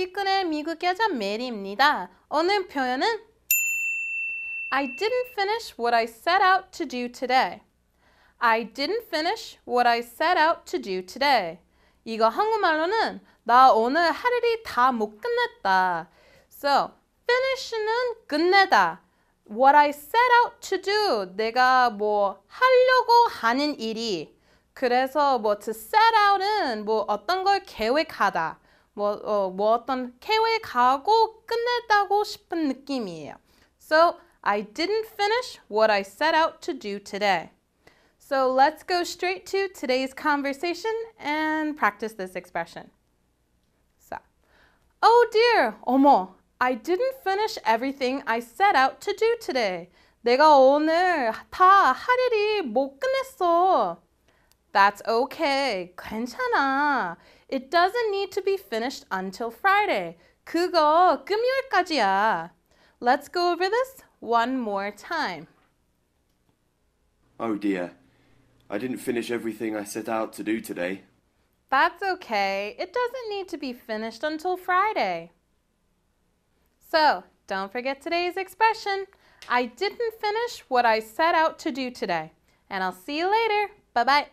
삐끈의 미국 여자 메리입니다. 오늘 표현은 I didn't finish what I set out to do today. I didn't finish what I set out to do today. 이거 한국말로는 나 오늘 할 일이 다 못 끝냈다. So, finish는 끝내다. What I set out to do. 내가 뭐 하려고 하는 일이. 그래서 뭐 to set out은 뭐 어떤 걸 계획하다. 뭐, 어, 뭐 어떤 계획하고 끝냈다고 싶은 느낌이에요. So, I didn't finish what I set out to do today. So let's go straight to today's conversation and practice this expression. So, oh dear, 어머, I didn't finish everything I set out to do today. 내가 오늘 다 할 일이 못 끝냈어. That's okay. 괜찮아. It doesn't need to be finished until Friday. 그거 금요일까지야. Let's go over this one more time. Oh dear. I didn't finish everything I set out to do today. That's okay. It doesn't need to be finished until Friday. So, don't forget today's expression. I didn't finish what I set out to do today. And I'll see you later. Bye bye.